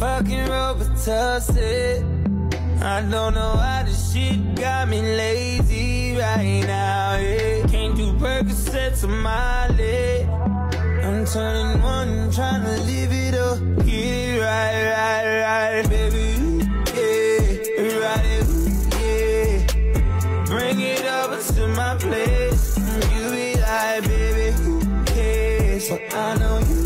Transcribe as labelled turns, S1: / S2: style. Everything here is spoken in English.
S1: Fucking Robitussin. I don't know why this shit got me lazy right now. Yeah. Can't do Percocets on my leg. I'm turning one, trying to live it up. Get it right, right, right, baby. Yeah, right, yeah. Bring it up to my place. You be like, baby, who cares? But I know you.